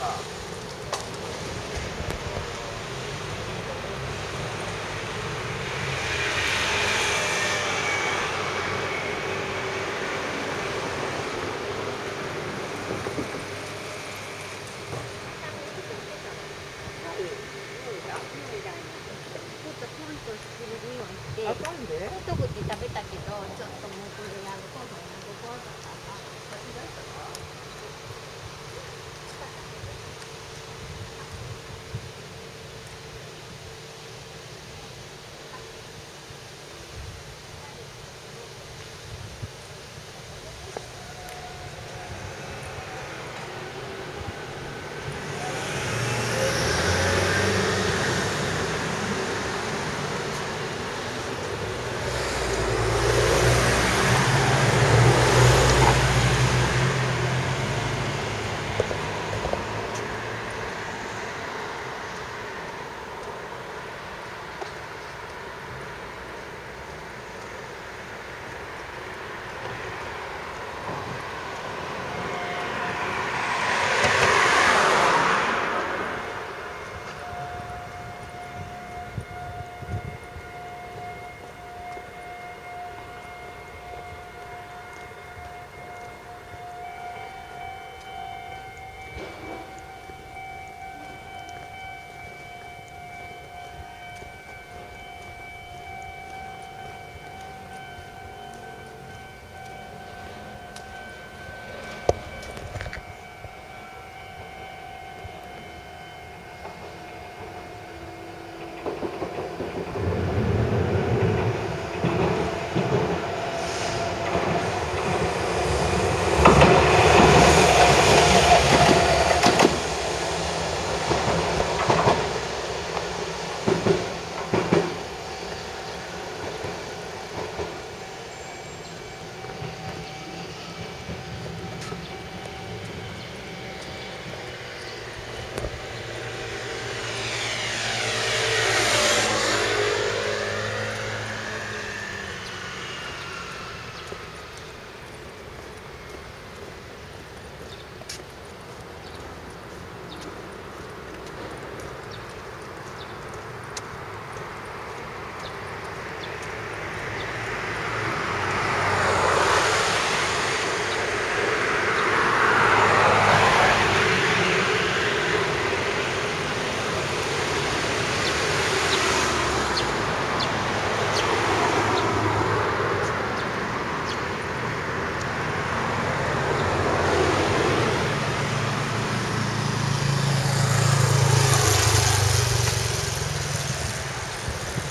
top.